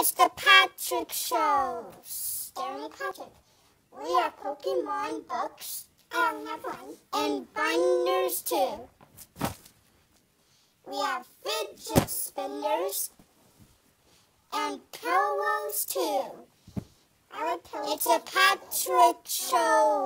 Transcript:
It's the Patrick Show. Starring Patrick. We have Pokemon books. I don't have one. And binders too. We have fidget spinners and pillows too. I like pillows. It's a Patrick Show.